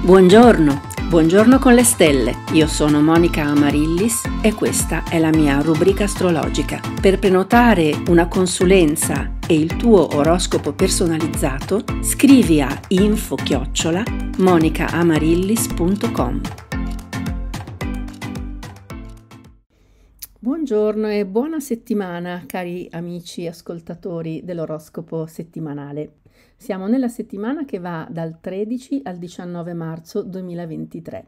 Buongiorno, buongiorno con le stelle. Io sono Monica Amarillis e questa è la mia rubrica astrologica. Per prenotare una consulenza e il tuo oroscopo personalizzato, scrivi a info-chiocciola monicaamarillis.com. Buongiorno e buona settimana cari amici ascoltatori dell'oroscopo settimanale. Siamo nella settimana che va dal 13 al 19 marzo 2023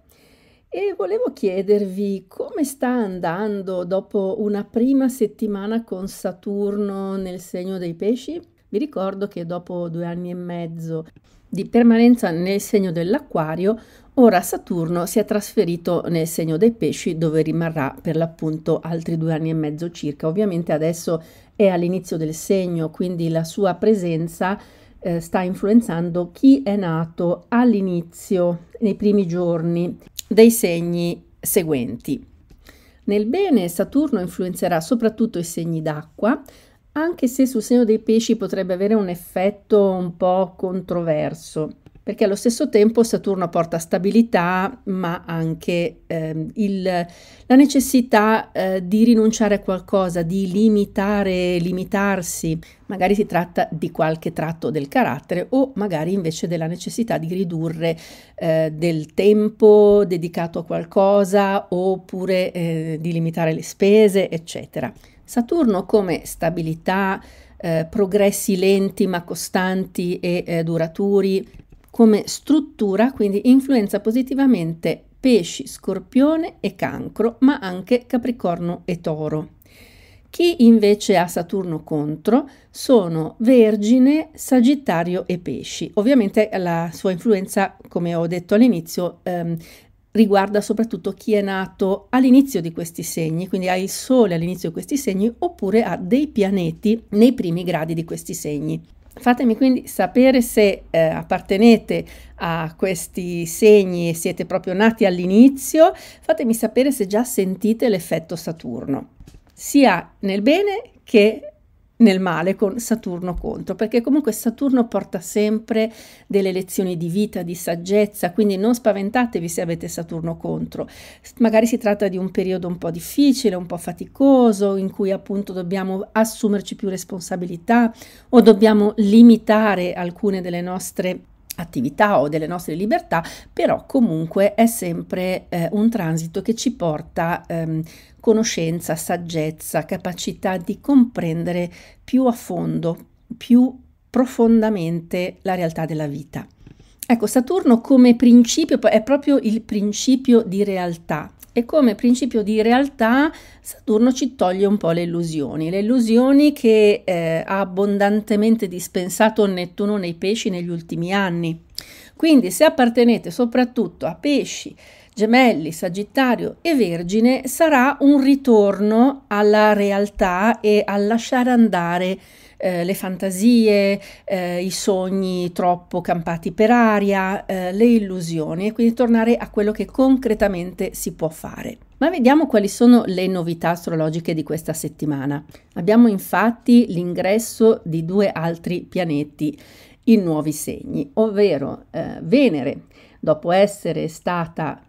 e volevo chiedervi come sta andando dopo una prima settimana con Saturno nel segno dei pesci. Vi ricordo che dopo due anni e mezzo di permanenza nel segno dell'acquario, ora Saturno si è trasferito nel segno dei pesci dove rimarrà per l'appunto altri due anni e mezzo circa. Ovviamente adesso è all'inizio del segno, quindi la sua presenza eh, sta influenzando chi è nato all'inizio, nei primi giorni dei segni seguenti. Nel bene Saturno influenzerà soprattutto i segni d'acqua, anche se sul segno dei pesci potrebbe avere un effetto un po' controverso perché allo stesso tempo Saturno porta stabilità, ma anche eh, il, la necessità eh, di rinunciare a qualcosa, di limitare, limitarsi. Magari si tratta di qualche tratto del carattere o magari invece della necessità di ridurre eh, del tempo dedicato a qualcosa oppure eh, di limitare le spese, eccetera. Saturno come stabilità, eh, progressi lenti ma costanti e eh, duraturi, come struttura, quindi influenza positivamente pesci, scorpione e cancro, ma anche capricorno e toro. Chi invece ha Saturno contro sono Vergine, Sagittario e Pesci. Ovviamente la sua influenza, come ho detto all'inizio, ehm, riguarda soprattutto chi è nato all'inizio di questi segni, quindi ha il Sole all'inizio di questi segni oppure ha dei pianeti nei primi gradi di questi segni. Fatemi quindi sapere se eh, appartenete a questi segni e siete proprio nati all'inizio, fatemi sapere se già sentite l'effetto Saturno, sia nel bene che nel male con Saturno contro, perché comunque Saturno porta sempre delle lezioni di vita, di saggezza, quindi non spaventatevi se avete Saturno contro. Magari si tratta di un periodo un po' difficile, un po' faticoso, in cui appunto dobbiamo assumerci più responsabilità o dobbiamo limitare alcune delle nostre attività o delle nostre libertà, però comunque è sempre eh, un transito che ci porta ehm, conoscenza, saggezza, capacità di comprendere più a fondo, più profondamente la realtà della vita. Ecco, Saturno come principio è proprio il principio di realtà e come principio di realtà Saturno ci toglie un po' le illusioni, le illusioni che eh, ha abbondantemente dispensato Nettuno nei pesci negli ultimi anni. Quindi se appartenete soprattutto a pesci, gemelli, sagittario e vergine, sarà un ritorno alla realtà e al lasciare andare eh, le fantasie, eh, i sogni troppo campati per aria, eh, le illusioni e quindi tornare a quello che concretamente si può fare. Ma vediamo quali sono le novità astrologiche di questa settimana. Abbiamo infatti l'ingresso di due altri pianeti in nuovi segni, ovvero eh, Venere, dopo essere stata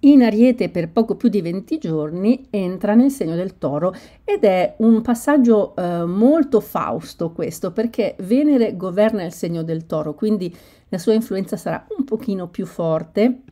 in Ariete per poco più di 20 giorni entra nel segno del toro ed è un passaggio eh, molto fausto questo perché Venere governa il segno del toro, quindi la sua influenza sarà un pochino più forte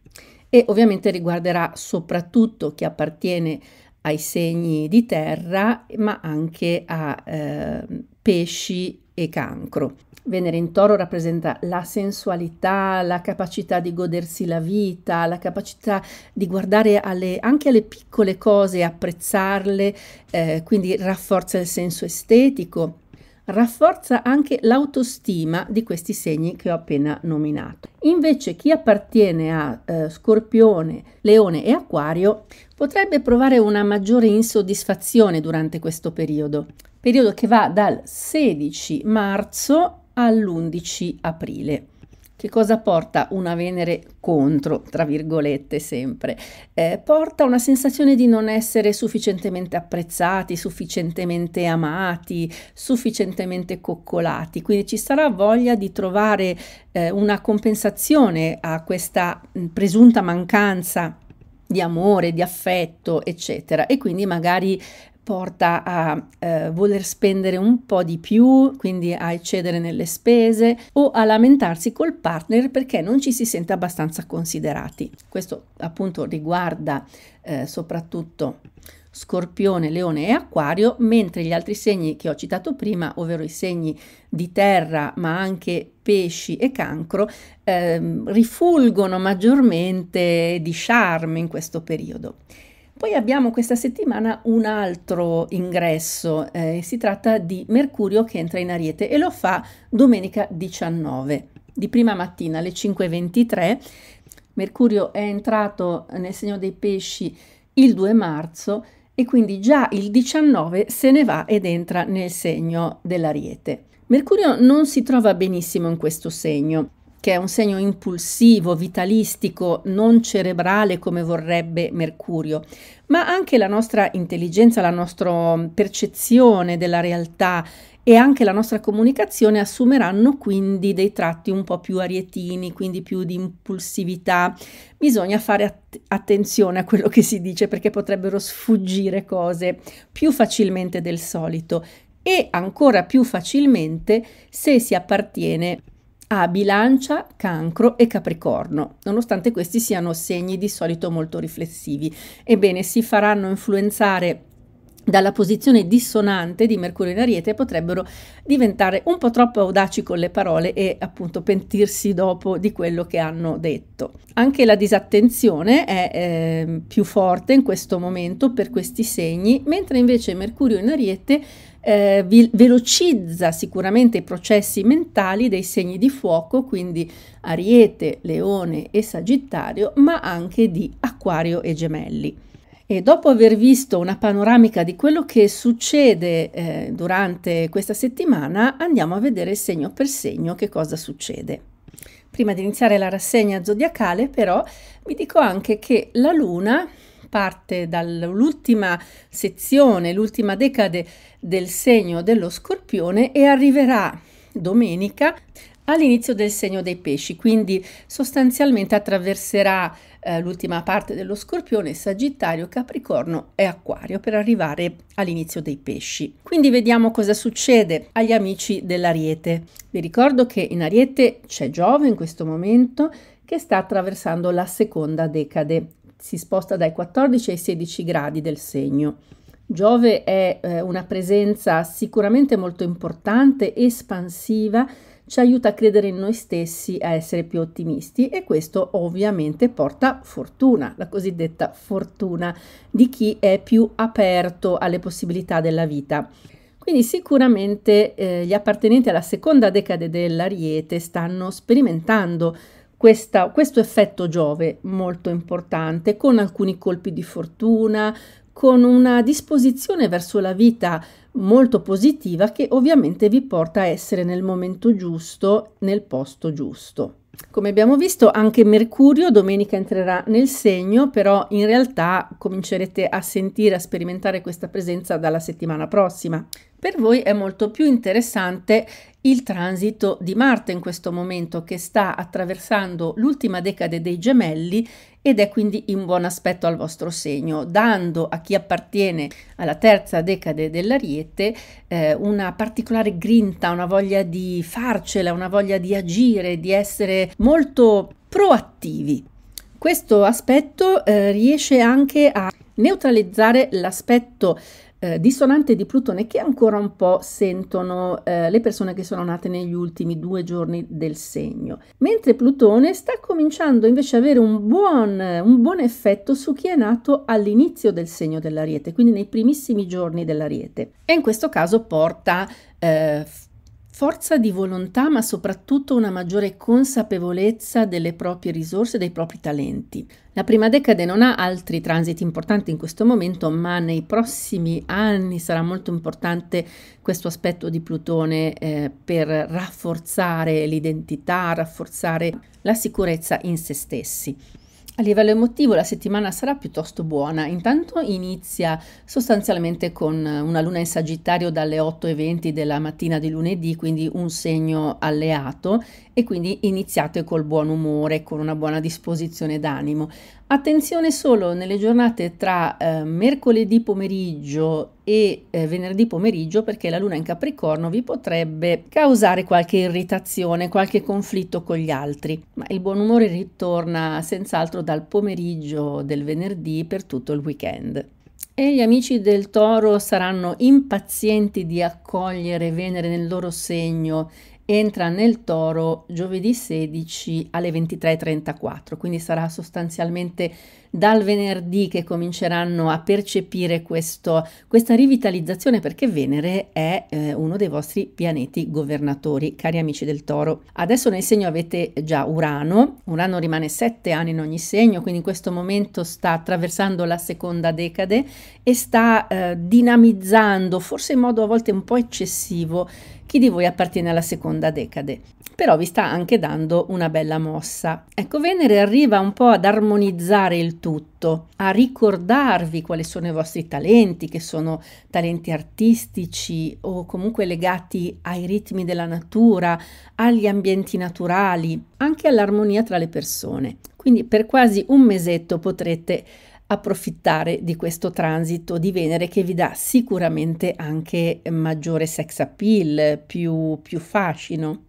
e ovviamente riguarderà soprattutto chi appartiene ai segni di terra ma anche a eh, pesci e cancro. Venere in toro rappresenta la sensualità, la capacità di godersi la vita, la capacità di guardare alle, anche alle piccole cose e apprezzarle, eh, quindi rafforza il senso estetico, rafforza anche l'autostima di questi segni che ho appena nominato. Invece chi appartiene a eh, Scorpione, Leone e Acquario potrebbe provare una maggiore insoddisfazione durante questo periodo, periodo che va dal 16 marzo all'11 aprile Che cosa porta una Venere contro, tra virgolette sempre? Eh, porta una sensazione di non essere sufficientemente apprezzati, sufficientemente amati, sufficientemente coccolati, quindi ci sarà voglia di trovare eh, una compensazione a questa presunta mancanza di amore, di affetto, eccetera, e quindi magari porta a eh, voler spendere un po' di più, quindi a eccedere nelle spese o a lamentarsi col partner perché non ci si sente abbastanza considerati. Questo appunto riguarda eh, soprattutto Scorpione, Leone e Acquario, mentre gli altri segni che ho citato prima, ovvero i segni di terra, ma anche pesci e cancro, ehm, rifulgono maggiormente di charme in questo periodo. Poi abbiamo questa settimana un altro ingresso, eh, si tratta di Mercurio che entra in Ariete e lo fa domenica 19, di prima mattina alle 5.23. Mercurio è entrato nel segno dei pesci il 2 marzo e quindi già il 19 se ne va ed entra nel segno dell'Ariete. Mercurio non si trova benissimo in questo segno, che è un segno impulsivo, vitalistico, non cerebrale come vorrebbe Mercurio, ma anche la nostra intelligenza, la nostra percezione della realtà e anche la nostra comunicazione assumeranno quindi dei tratti un po' più arietini, quindi più di impulsività. Bisogna fare att- attenzione a quello che si dice perché potrebbero sfuggire cose più facilmente del solito e ancora più facilmente se si appartiene a bilancia, cancro e capricorno, nonostante questi siano segni di solito molto riflessivi. Ebbene, si faranno influenzare dalla posizione dissonante di Mercurio in Ariete potrebbero diventare un po' troppo audaci con le parole e appunto pentirsi dopo di quello che hanno detto. Anche la disattenzione è eh, più forte in questo momento per questi segni, mentre invece Mercurio in Ariete eh, velocizza sicuramente i processi mentali dei segni di fuoco, quindi Ariete, Leone e Sagittario, ma anche di Acquario e Gemelli. E dopo aver visto una panoramica di quello che succede eh, durante questa settimana, andiamo a vedere segno per segno che cosa succede. Prima di iniziare la rassegna zodiacale, però, vi dico anche che la Luna parte dall'ultima sezione, l'ultima decade del segno dello Scorpione e arriverà domenica all'inizio del segno dei pesci, quindi sostanzialmente attraverserà eh, l'ultima parte dello Scorpione, Sagittario, Capricorno e Acquario per arrivare all'inizio dei pesci. Quindi vediamo cosa succede agli amici dell'Ariete. Vi ricordo che in Ariete c'è Giove in questo momento che sta attraversando la seconda decade, si sposta dai 14 ai 16 gradi del segno. Giove è eh, una presenza sicuramente molto importante, espansiva, ci aiuta a credere in noi stessi, a essere più ottimisti e questo ovviamente porta fortuna, la cosiddetta fortuna di chi è più aperto alle possibilità della vita. Quindi sicuramente eh, gli appartenenti alla seconda decade dell'Ariete stanno sperimentando questa, questo effetto Giove molto importante, con alcuni colpi di fortuna, con una disposizione verso la vita molto positiva che ovviamente vi porta a essere nel momento giusto, nel posto giusto. Come abbiamo visto, anche Mercurio domenica entrerà nel segno, però in realtà comincerete a sentire, a sperimentare questa presenza dalla settimana prossima. Per voi è molto più interessante il transito di Marte in questo momento che sta attraversando l'ultima decade dei gemelli ed è quindi in buon aspetto al vostro segno, dando a chi appartiene alla terza decade dell'Ariete eh, una particolare grinta, una voglia di farcela, una voglia di agire, di essere molto proattivi. Questo aspetto eh, riesce anche a neutralizzare l'aspetto eh, dissonante di Plutone che ancora un po' sentono eh, le persone che sono nate negli ultimi due giorni del segno, mentre Plutone sta cominciando invece ad avere un buon, un buon effetto su chi è nato all'inizio del segno dell'ariete, quindi nei primissimi giorni dell'ariete. E in questo caso porta eh, forza di volontà, ma soprattutto una maggiore consapevolezza delle proprie risorse dei propri talenti. La prima decade non ha altri transiti importanti in questo momento, ma nei prossimi anni sarà molto importante questo aspetto di Plutone eh, per rafforzare l'identità, rafforzare la sicurezza in se stessi. A livello emotivo la settimana sarà piuttosto buona, intanto inizia sostanzialmente con una luna in Sagittario dalle 8.20 della mattina di lunedì, quindi un segno alleato e quindi iniziate col buon umore, con una buona disposizione d'animo. Attenzione solo nelle giornate tra eh, mercoledì pomeriggio e eh, venerdì pomeriggio perché la luna in Capricorno vi potrebbe causare qualche irritazione, qualche conflitto con gli altri, ma il buon umore ritorna senz'altro dal pomeriggio del venerdì per tutto il weekend. E gli amici del toro saranno impazienti di accogliere Venere nel loro segno entra nel toro giovedì 16 alle 23.34, quindi sarà sostanzialmente dal venerdì che cominceranno a percepire questo, questa rivitalizzazione perché Venere è eh, uno dei vostri pianeti governatori, cari amici del toro. Adesso nel segno avete già Urano, Urano rimane sette anni in ogni segno, quindi in questo momento sta attraversando la seconda decade e sta eh, dinamizzando, forse in modo a volte un po' eccessivo, chi di voi appartiene alla seconda decade però vi sta anche dando una bella mossa. Ecco, Venere arriva un po' ad armonizzare il tutto, a ricordarvi quali sono i vostri talenti, che sono talenti artistici o comunque legati ai ritmi della natura, agli ambienti naturali, anche all'armonia tra le persone. Quindi per quasi un mesetto potrete approfittare di questo transito di Venere che vi dà sicuramente anche maggiore sex appeal, più, più fascino.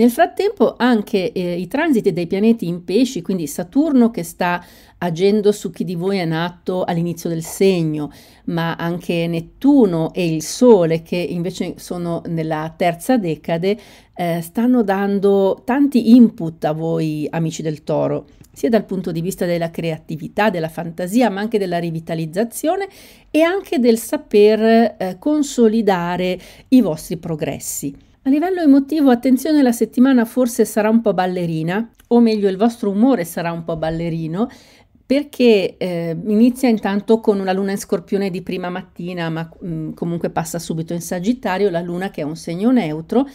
Nel frattempo anche eh, i transiti dei pianeti in pesci, quindi Saturno che sta agendo su chi di voi è nato all'inizio del segno, ma anche Nettuno e il Sole che invece sono nella terza decade, eh, stanno dando tanti input a voi amici del toro, sia dal punto di vista della creatività, della fantasia, ma anche della rivitalizzazione e anche del saper eh, consolidare i vostri progressi. A livello emotivo, attenzione, la settimana forse sarà un po' ballerina, o meglio il vostro umore sarà un po' ballerino, perché eh, inizia intanto con una luna in scorpione di prima mattina, ma mh, mm, comunque passa subito in Sagittario, la luna che è un segno neutro.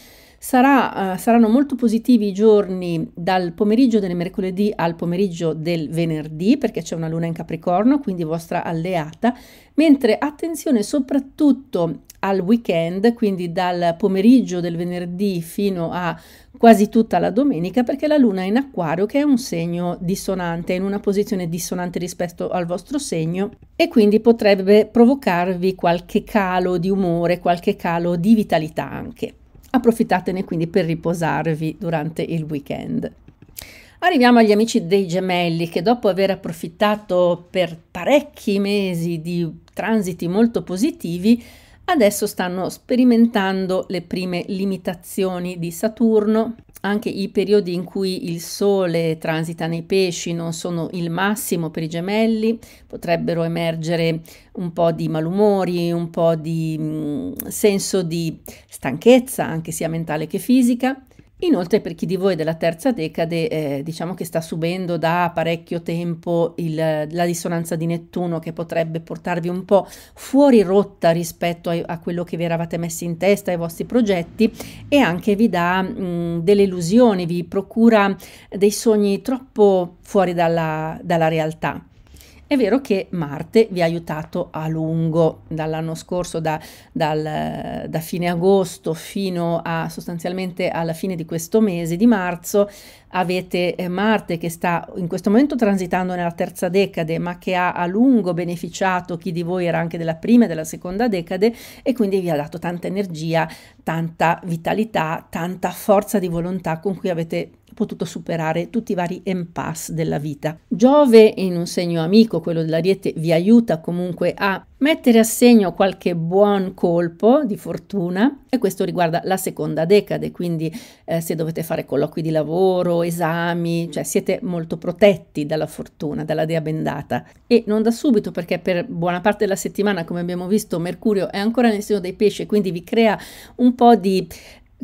Sarà, uh, saranno molto positivi i giorni dal pomeriggio del mercoledì al pomeriggio del venerdì, perché c'è una luna in Capricorno, quindi vostra alleata, mentre attenzione soprattutto al weekend, quindi dal pomeriggio del venerdì fino a quasi tutta la domenica, perché la luna è in acquario, che è un segno dissonante, è in una posizione dissonante rispetto al vostro segno e quindi potrebbe provocarvi qualche calo di umore, qualche calo di vitalità anche. Approfittatene quindi per riposarvi durante il weekend. Arriviamo agli amici dei gemelli che dopo aver approfittato per parecchi mesi di transiti molto positivi Adesso stanno sperimentando le prime limitazioni di Saturno, anche i periodi in cui il Sole transita nei pesci non sono il massimo per i gemelli, potrebbero emergere un po' di malumori, un po' di mh, mm, senso di stanchezza, anche sia mentale che fisica. Inoltre per chi di voi della terza decade eh, diciamo che sta subendo da parecchio tempo il, la dissonanza di Nettuno che potrebbe portarvi un po' fuori rotta rispetto a, a, quello che vi eravate messi in testa, ai vostri progetti e anche vi dà mh, delle illusioni, vi procura dei sogni troppo fuori dalla, dalla realtà. È vero che Marte vi ha aiutato a lungo dall'anno scorso, da, dal, da fine agosto fino a sostanzialmente alla fine di questo mese di marzo. Avete eh, Marte che sta in questo momento transitando nella terza decade, ma che ha a lungo beneficiato chi di voi era anche della prima e della seconda decade e quindi vi ha dato tanta energia, tanta vitalità, tanta forza di volontà con cui avete potuto superare tutti i vari impasse della vita. Giove in un segno amico, quello dell'Ariete, vi aiuta comunque a mettere a segno qualche buon colpo di fortuna e questo riguarda la seconda decade, quindi eh, se dovete fare colloqui di lavoro, esami, cioè siete molto protetti dalla fortuna, dalla dea bendata e non da subito perché per buona parte della settimana, come abbiamo visto, Mercurio è ancora nel segno dei pesci, quindi vi crea un po' di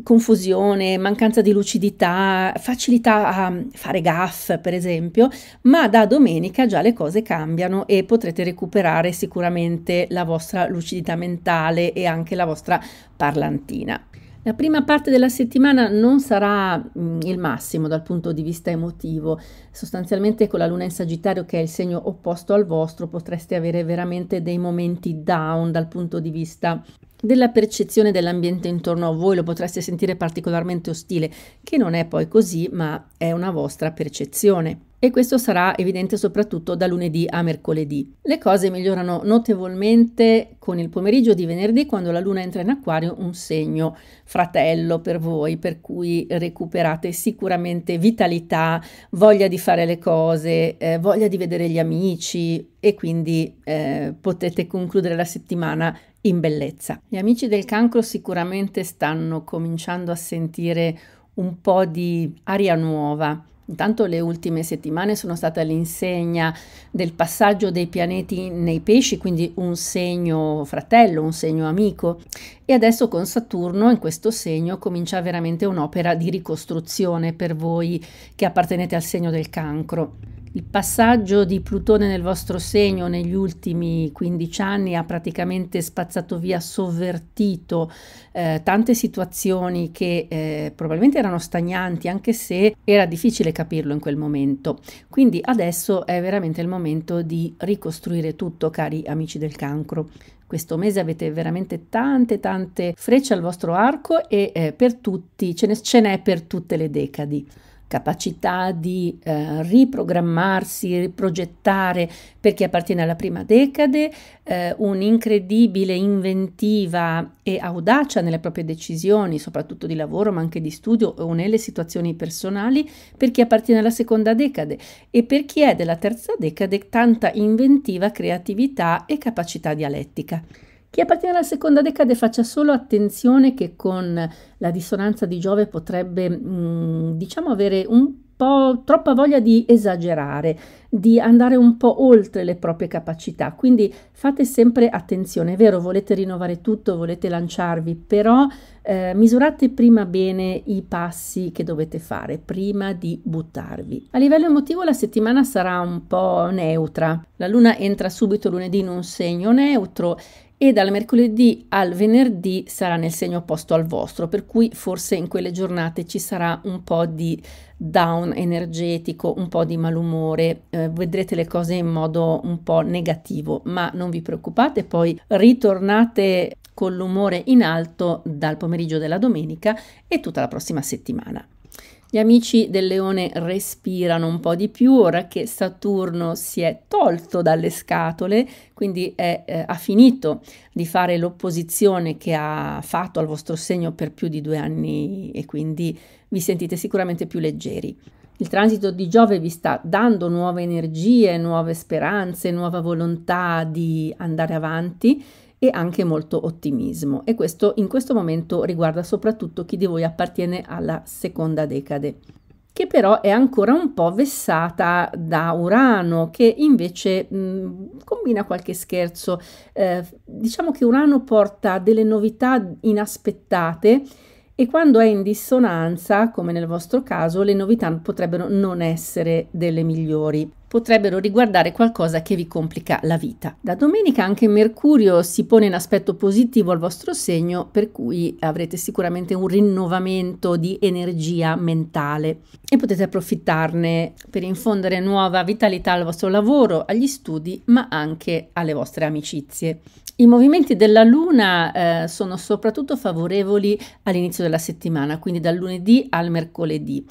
confusione, mancanza di lucidità, facilità a fare gaff, per esempio, ma da domenica già le cose cambiano e potrete recuperare sicuramente la vostra lucidità mentale e anche la vostra parlantina. La prima parte della settimana non sarà mh, mm, il massimo dal punto di vista emotivo, sostanzialmente con la luna in Sagittario che è il segno opposto al vostro potreste avere veramente dei momenti down dal punto di vista della percezione dell'ambiente intorno a voi, lo potreste sentire particolarmente ostile, che non è poi così, ma è una vostra percezione e questo sarà evidente soprattutto da lunedì a mercoledì. Le cose migliorano notevolmente con il pomeriggio di venerdì quando la luna entra in acquario, un segno fratello per voi, per cui recuperate sicuramente vitalità, voglia di fare le cose, eh, voglia di vedere gli amici e quindi eh, potete concludere la settimana in bellezza. Gli amici del cancro sicuramente stanno cominciando a sentire un po' di aria nuova Intanto le ultime settimane sono state all'insegna del passaggio dei pianeti nei pesci, quindi un segno fratello, un segno amico. E adesso con Saturno in questo segno comincia veramente un'opera di ricostruzione per voi che appartenete al segno del cancro. Il passaggio di Plutone nel vostro segno negli ultimi 15 anni ha praticamente spazzato via, sovvertito eh, tante situazioni che eh, probabilmente erano stagnanti, anche se era difficile capirlo in quel momento. Quindi adesso è veramente il momento di ricostruire tutto, cari amici del cancro questo mese avete veramente tante tante frecce al vostro arco e eh, per tutti ce, n'è per tutte le decadi capacità di eh, riprogrammarsi, riprogettare per chi appartiene alla prima decade, eh, un'incredibile inventiva e audacia nelle proprie decisioni, soprattutto di lavoro ma anche di studio o nelle situazioni personali per chi appartiene alla seconda decade e per chi è della terza decade tanta inventiva, creatività e capacità dialettica. Chi appartiene alla seconda decade faccia solo attenzione che con la dissonanza di Giove potrebbe, mh, mm, diciamo, avere un po' troppa voglia di esagerare, di andare un po' oltre le proprie capacità. Quindi fate sempre attenzione, è vero, volete rinnovare tutto, volete lanciarvi, però eh, misurate prima bene i passi che dovete fare prima di buttarvi. A livello emotivo la settimana sarà un po' neutra. La luna entra subito lunedì in un segno neutro e dal mercoledì al venerdì sarà nel segno opposto al vostro, per cui forse in quelle giornate ci sarà un po' di down energetico, un po' di malumore, eh, vedrete le cose in modo un po' negativo, ma non vi preoccupate, poi ritornate con l'umore in alto dal pomeriggio della domenica e tutta la prossima settimana. Gli amici del leone respirano un po' di più ora che Saturno si è tolto dalle scatole, quindi è, eh, ha finito di fare l'opposizione che ha fatto al vostro segno per più di due anni e quindi vi sentite sicuramente più leggeri. Il transito di Giove vi sta dando nuove energie, nuove speranze, nuova volontà di andare avanti e anche molto ottimismo e questo in questo momento riguarda soprattutto chi di voi appartiene alla seconda decade che però è ancora un po' vessata da Urano, che invece mh, combina qualche scherzo. Eh, diciamo che Urano porta delle novità inaspettate e quando è in dissonanza, come nel vostro caso, le novità potrebbero non essere delle migliori potrebbero riguardare qualcosa che vi complica la vita. Da domenica anche Mercurio si pone in aspetto positivo al vostro segno, per cui avrete sicuramente un rinnovamento di energia mentale e potete approfittarne per infondere nuova vitalità al vostro lavoro, agli studi, ma anche alle vostre amicizie. I movimenti della Luna eh, sono soprattutto favorevoli all'inizio della settimana, quindi dal lunedì al mercoledì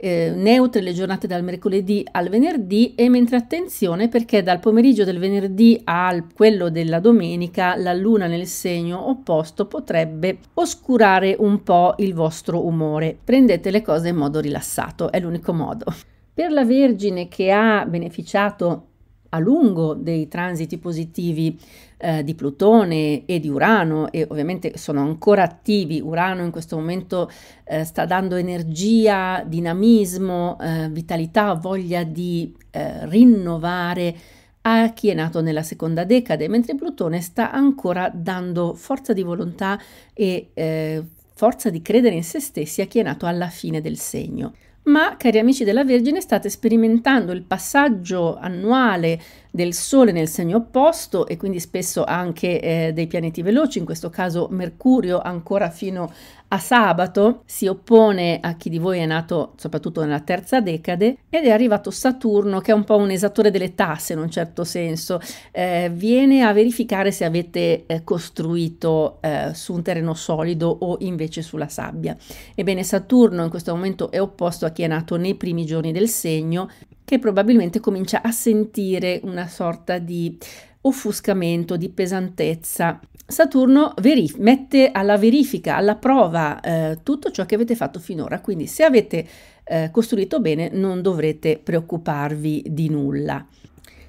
eh, neutre le giornate dal mercoledì al venerdì e mentre attenzione perché dal pomeriggio del venerdì al quello della domenica la luna nel segno opposto potrebbe oscurare un po' il vostro umore. Prendete le cose in modo rilassato, è l'unico modo. Per la Vergine che ha beneficiato a lungo dei transiti positivi eh, di Plutone e di Urano e ovviamente sono ancora attivi. Urano in questo momento eh, sta dando energia, dinamismo, eh, vitalità, voglia di eh, rinnovare a chi è nato nella seconda decade, mentre Plutone sta ancora dando forza di volontà e eh, forza di credere in se stessi a chi è nato alla fine del segno. Ma, cari amici della Vergine, state sperimentando il passaggio annuale del Sole nel segno opposto e quindi spesso anche eh, dei pianeti veloci, in questo caso Mercurio ancora fino a sabato si oppone a chi di voi è nato soprattutto nella terza decade ed è arrivato Saturno che è un po' un esattore delle tasse in un certo senso, eh, viene a verificare se avete eh, costruito eh, su un terreno solido o invece sulla sabbia. Ebbene Saturno in questo momento è opposto a chi è nato nei primi giorni del segno che probabilmente comincia a sentire una sorta di offuscamento, di pesantezza. Saturno verif- mette alla verifica, alla prova eh, tutto ciò che avete fatto finora, quindi se avete eh, costruito bene non dovrete preoccuparvi di nulla.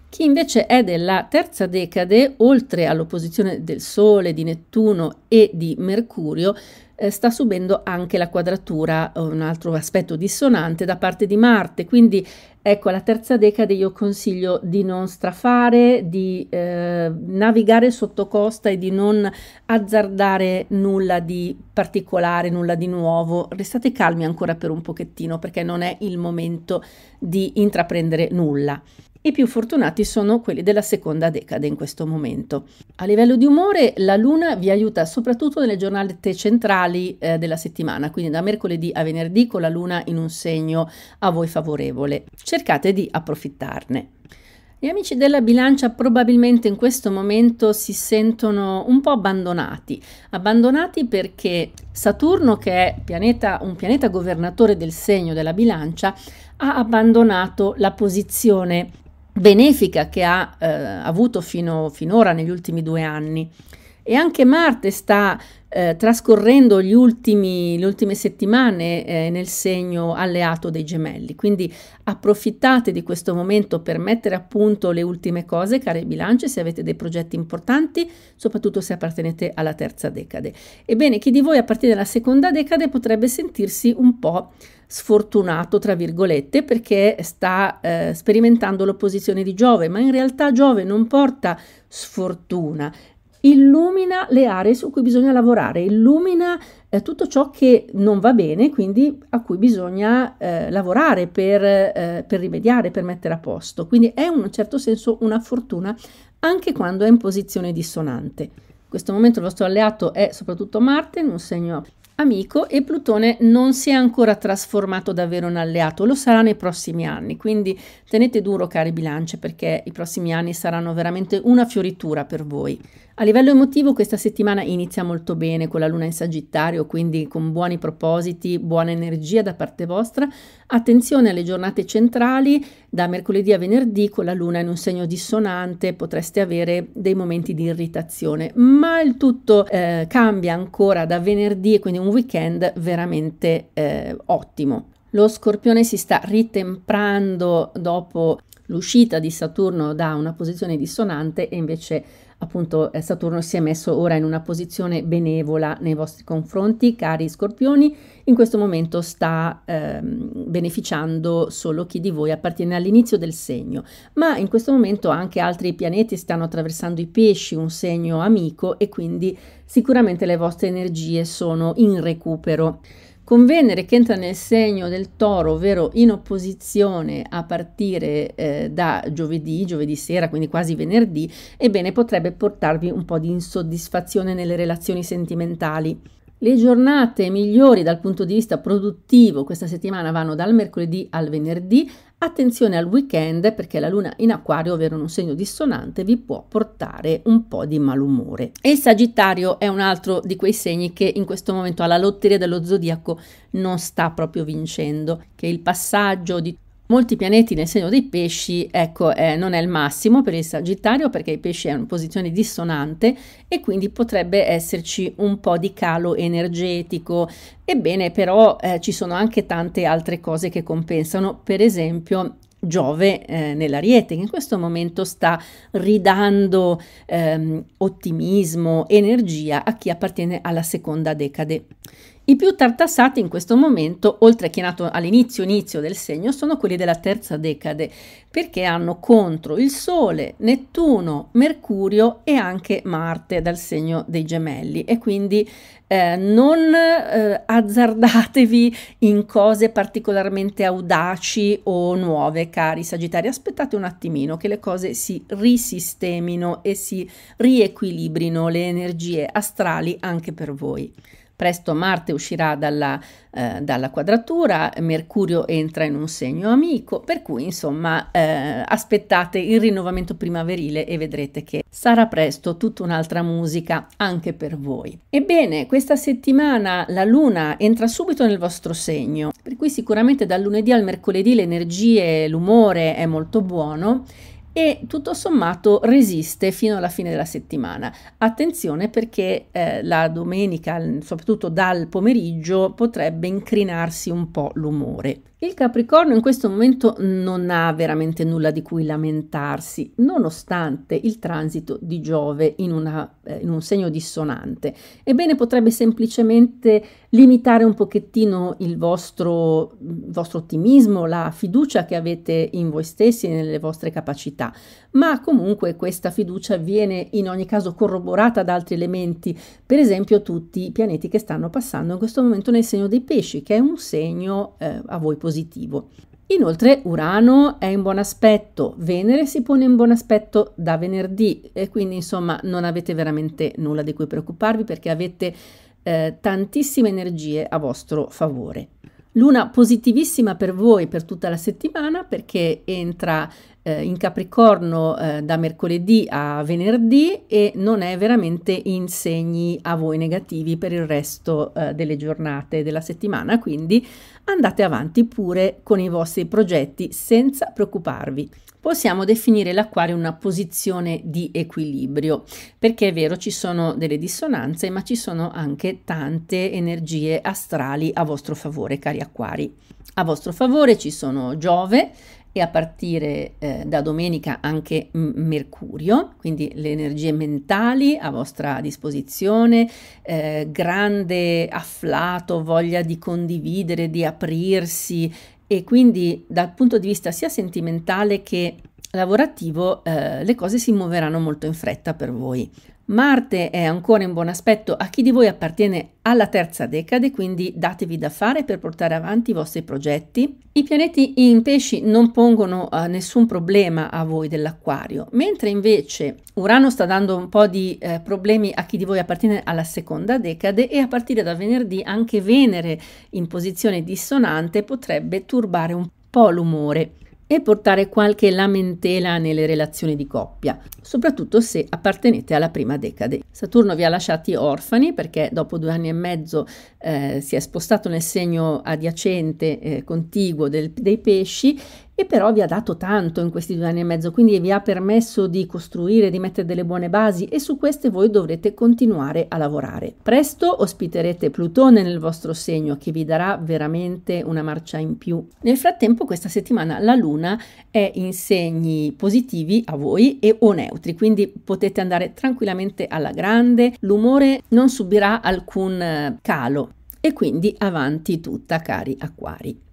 Chi invece è della terza decade, oltre all'opposizione del Sole, di Nettuno e di Mercurio, eh, sta subendo anche la quadratura, un altro aspetto dissonante da parte di Marte, quindi ecco alla terza decade io consiglio di non strafare, di eh, navigare sotto costa e di non azzardare nulla di particolare, nulla di nuovo, restate calmi ancora per un pochettino perché non è il momento di intraprendere nulla. I più fortunati sono quelli della seconda decade in questo momento. A livello di umore, la luna vi aiuta soprattutto nelle giornate centrali eh, della settimana, quindi da mercoledì a venerdì con la luna in un segno a voi favorevole. Cercate di approfittarne. Gli amici della bilancia probabilmente in questo momento si sentono un po' abbandonati, abbandonati perché Saturno, che è pianeta, un pianeta governatore del segno della bilancia, ha abbandonato la posizione benefica che ha eh, avuto fino, finora negli ultimi due anni. E anche Marte sta eh, trascorrendo ultimi, le ultime settimane eh, nel segno alleato dei gemelli. Quindi approfittate di questo momento per mettere a punto le ultime cose, care bilance, se avete dei progetti importanti, soprattutto se appartenete alla terza decade. Ebbene, chi di voi a partire dalla seconda decade potrebbe sentirsi un po' sfortunato, tra virgolette, perché sta eh, sperimentando l'opposizione di Giove, ma in realtà Giove non porta sfortuna, illumina le aree su cui bisogna lavorare, illumina eh, tutto ciò che non va bene, quindi a cui bisogna eh, lavorare per, eh, per, rimediare, per mettere a posto. Quindi è in un certo senso una fortuna anche quando è in posizione dissonante. In questo momento il vostro alleato è soprattutto Marte, un segno amico e Plutone non si è ancora trasformato davvero in alleato, lo sarà nei prossimi anni, quindi tenete duro cari bilance perché i prossimi anni saranno veramente una fioritura per voi. A livello emotivo questa settimana inizia molto bene con la luna in Sagittario, quindi con buoni propositi, buona energia da parte vostra. Attenzione alle giornate centrali, da mercoledì a venerdì con la luna in un segno dissonante potreste avere dei momenti di irritazione, ma il tutto eh, cambia ancora da venerdì e quindi un weekend veramente eh, ottimo. Lo scorpione si sta ritemprando dopo l'uscita di Saturno da una posizione dissonante e invece appunto eh, Saturno si è messo ora in una posizione benevola nei vostri confronti, cari scorpioni, in questo momento sta ehm, beneficiando solo chi di voi appartiene all'inizio del segno, ma in questo momento anche altri pianeti stanno attraversando i pesci, un segno amico e quindi sicuramente le vostre energie sono in recupero con Venere che entra nel segno del toro, ovvero in opposizione a partire eh, da giovedì, giovedì sera, quindi quasi venerdì, ebbene potrebbe portarvi un po' di insoddisfazione nelle relazioni sentimentali. Le giornate migliori dal punto di vista produttivo questa settimana vanno dal mercoledì al venerdì. Attenzione al weekend perché la luna in acquario, ovvero un segno dissonante, vi può portare un po' di malumore. E il Sagittario è un altro di quei segni che in questo momento alla lotteria dello zodiaco non sta proprio vincendo, che il passaggio di molti pianeti nel segno dei pesci, ecco, eh, non è il massimo per il Sagittario perché i pesci è in posizione dissonante e quindi potrebbe esserci un po' di calo energetico. Ebbene, però eh, ci sono anche tante altre cose che compensano, per esempio Giove eh, nell'Ariete, che in questo momento sta ridando ehm, ottimismo, energia a chi appartiene alla seconda decade. I più tartassati in questo momento, oltre è nato all'inizio inizio del segno, sono quelli della terza decade, perché hanno contro il Sole, Nettuno, Mercurio e anche Marte dal segno dei gemelli e quindi eh, non eh, azzardatevi in cose particolarmente audaci o nuove, cari Sagittari. Aspettate un attimino che le cose si risistemino e si riequilibrino le energie astrali anche per voi. Presto Marte uscirà dalla, eh, dalla, quadratura, Mercurio entra in un segno amico, per cui insomma eh, aspettate il rinnovamento primaverile e vedrete che sarà presto tutta un'altra musica anche per voi. Ebbene, questa settimana la Luna entra subito nel vostro segno, per cui sicuramente dal lunedì al mercoledì le energie, l'umore è molto buono e tutto sommato resiste fino alla fine della settimana. Attenzione perché eh, la domenica, soprattutto dal pomeriggio, potrebbe incrinarsi un po' l'umore. Il Capricorno in questo momento non ha veramente nulla di cui lamentarsi, nonostante il transito di Giove in, una, eh, in, un segno dissonante. Ebbene, potrebbe semplicemente limitare un pochettino il vostro, il vostro ottimismo, la fiducia che avete in voi stessi e nelle vostre capacità, ma comunque questa fiducia viene in ogni caso corroborata da altri elementi, per esempio tutti i pianeti che stanno passando in questo momento nel segno dei pesci, che è un segno eh, a voi positivo positivo. Inoltre Urano è in buon aspetto, Venere si pone in buon aspetto da venerdì e quindi insomma non avete veramente nulla di cui preoccuparvi perché avete eh, tantissime energie a vostro favore. Luna positivissima per voi per tutta la settimana perché entra eh, in Capricorno eh, da mercoledì a venerdì e non è veramente in segni a voi negativi per il resto eh, delle giornate della settimana, quindi andate avanti pure con i vostri progetti senza preoccuparvi possiamo definire l'acquario una posizione di equilibrio, perché è vero ci sono delle dissonanze, ma ci sono anche tante energie astrali a vostro favore, cari acquari. A vostro favore ci sono Giove e a partire eh, da domenica anche Mercurio, quindi le energie mentali a vostra disposizione, eh, grande afflato, voglia di condividere, di aprirsi e quindi dal punto di vista sia sentimentale che lavorativo eh, le cose si muoveranno molto in fretta per voi. Marte è ancora in buon aspetto a chi di voi appartiene alla terza decade, quindi datevi da fare per portare avanti i vostri progetti. I pianeti in pesci non pongono uh, nessun problema a voi dell'acquario, mentre invece Urano sta dando un po' di eh, problemi a chi di voi appartiene alla seconda decade e a partire da venerdì anche Venere in posizione dissonante potrebbe turbare un po' l'umore e portare qualche lamentela nelle relazioni di coppia, soprattutto se appartenete alla prima decade. Saturno vi ha lasciati orfani perché dopo due anni e mezzo eh, si è spostato nel segno adiacente, eh, contiguo del, dei pesci e però vi ha dato tanto in questi due anni e mezzo, quindi vi ha permesso di costruire, di mettere delle buone basi e su queste voi dovrete continuare a lavorare. Presto ospiterete Plutone nel vostro segno che vi darà veramente una marcia in più. Nel frattempo questa settimana la Luna è in segni positivi a voi e o neutri, quindi potete andare tranquillamente alla grande, l'umore non subirà alcun eh, calo e quindi avanti tutta cari acquari.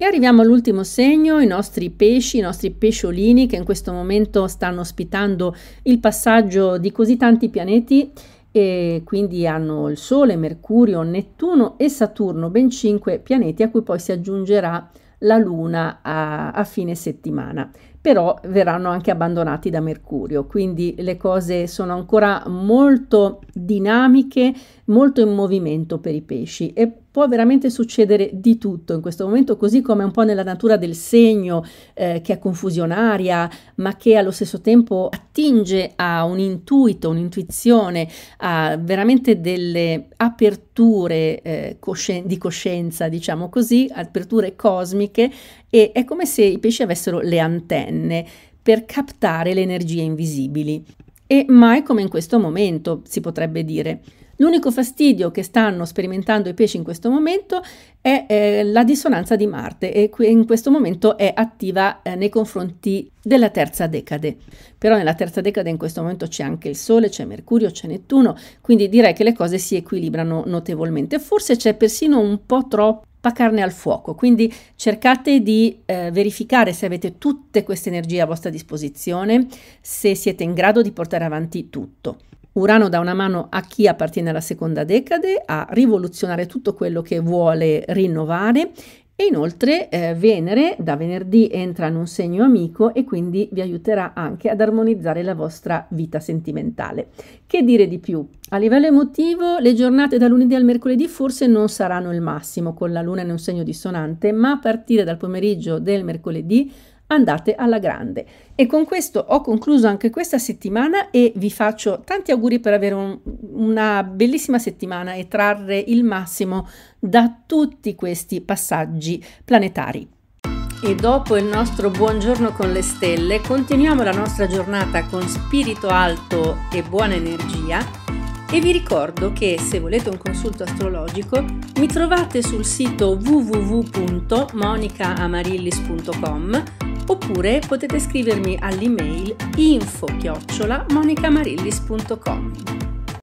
E arriviamo all'ultimo segno, i nostri pesci, i nostri pesciolini che in questo momento stanno ospitando il passaggio di così tanti pianeti e quindi hanno il Sole, Mercurio, Nettuno e Saturno, ben cinque pianeti a cui poi si aggiungerà la Luna a, a fine settimana. Però verranno anche abbandonati da Mercurio, quindi le cose sono ancora molto dinamiche, molto in movimento per i pesci. E può veramente succedere di tutto in questo momento, così come un po' nella natura del segno eh, che è confusionaria, ma che allo stesso tempo attinge a un intuito, un'intuizione, a veramente delle aperture eh, cosci- di coscienza, diciamo così, aperture cosmiche e è come se i pesci avessero le antenne per captare le energie invisibili. E mai come in questo momento, si potrebbe dire. L'unico fastidio che stanno sperimentando i pesci in questo momento è eh, la dissonanza di Marte e in questo momento è attiva eh, nei confronti della terza decade. Però nella terza decade in questo momento c'è anche il Sole, c'è Mercurio, c'è Nettuno, quindi direi che le cose si equilibrano notevolmente. Forse c'è persino un po' troppo carne al fuoco, quindi cercate di eh, verificare se avete tutte queste energie a vostra disposizione, se siete in grado di portare avanti tutto. Urano dà una mano a chi appartiene alla seconda decade a rivoluzionare tutto quello che vuole rinnovare e inoltre eh, Venere da venerdì entra in un segno amico e quindi vi aiuterà anche ad armonizzare la vostra vita sentimentale. Che dire di più? A livello emotivo, le giornate da lunedì al mercoledì forse non saranno il massimo con la luna in un segno dissonante, ma a partire dal pomeriggio del mercoledì andate alla grande. E con questo ho concluso anche questa settimana e vi faccio tanti auguri per avere un, una bellissima settimana e trarre il massimo da tutti questi passaggi planetari. E dopo il nostro buongiorno con le stelle, continuiamo la nostra giornata con spirito alto e buona energia e vi ricordo che se volete un consulto astrologico mi trovate sul sito www.monicamarillis.com oppure potete scrivermi all'email info-monicamarillis.com.